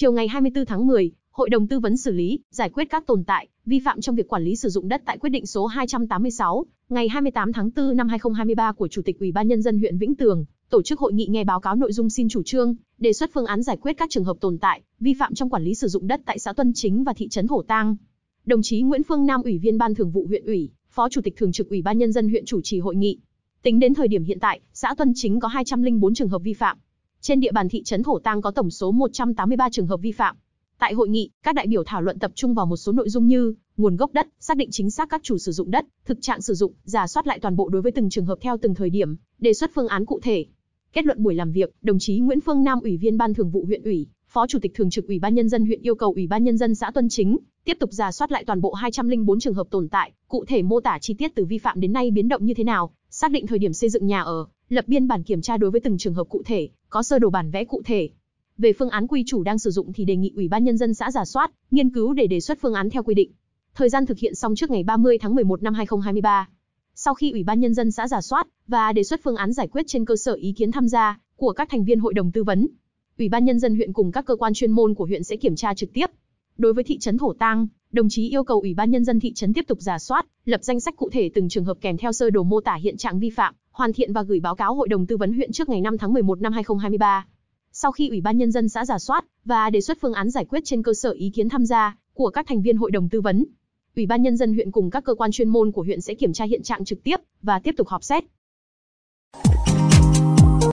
Chiều ngày 24 tháng 10, Hội đồng tư vấn xử lý, giải quyết các tồn tại, vi phạm trong việc quản lý sử dụng đất tại quyết định số 286, ngày 28 tháng 4 năm 2023 của Chủ tịch Ủy ban Nhân dân huyện Vĩnh Tường, tổ chức hội nghị nghe báo cáo nội dung xin chủ trương, đề xuất phương án giải quyết các trường hợp tồn tại, vi phạm trong quản lý sử dụng đất tại xã Tuân Chính và thị trấn Hổ Tang. Đồng chí Nguyễn Phương Nam Ủy viên Ban Thường vụ huyện ủy, Phó Chủ tịch Thường trực Ủy ban Nhân dân huyện chủ trì hội nghị. Tính đến thời điểm hiện tại, xã Tuân Chính có 204 trường hợp vi phạm. Trên địa bàn thị trấn thổ Tang có tổng số 183 trường hợp vi phạm. Tại hội nghị, các đại biểu thảo luận tập trung vào một số nội dung như nguồn gốc đất, xác định chính xác các chủ sử dụng đất, thực trạng sử dụng, giả soát lại toàn bộ đối với từng trường hợp theo từng thời điểm, đề xuất phương án cụ thể. Kết luận buổi làm việc, đồng chí Nguyễn Phương Nam Ủy viên Ban Thường vụ huyện ủy, Phó Chủ tịch Thường trực Ủy ban Nhân dân huyện yêu cầu Ủy ban Nhân dân xã Tuân Chính tiếp tục giả soát lại toàn bộ 204 trường hợp tồn tại, cụ thể mô tả chi tiết từ vi phạm đến nay biến động như thế nào, xác định thời điểm xây dựng nhà ở, lập biên bản kiểm tra đối với từng trường hợp cụ thể, có sơ đồ bản vẽ cụ thể. Về phương án quy chủ đang sử dụng thì đề nghị Ủy ban Nhân dân xã giả soát, nghiên cứu để đề xuất phương án theo quy định. Thời gian thực hiện xong trước ngày 30 tháng 11 năm 2023. Sau khi Ủy ban Nhân dân xã giả soát và đề xuất phương án giải quyết trên cơ sở ý kiến tham gia của các thành viên hội đồng tư vấn, Ủy ban Nhân dân huyện cùng các cơ quan chuyên môn của huyện sẽ kiểm tra trực tiếp. Đối với thị trấn Thổ Tang, đồng chí yêu cầu Ủy ban Nhân dân thị trấn tiếp tục giả soát, lập danh sách cụ thể từng trường hợp kèm theo sơ đồ mô tả hiện trạng vi phạm, hoàn thiện và gửi báo cáo Hội đồng tư vấn huyện trước ngày 5 tháng 11 năm 2023. Sau khi Ủy ban Nhân dân xã giả soát và đề xuất phương án giải quyết trên cơ sở ý kiến tham gia của các thành viên Hội đồng tư vấn, Ủy ban Nhân dân huyện cùng các cơ quan chuyên môn của huyện sẽ kiểm tra hiện trạng trực tiếp và tiếp tục họp xét,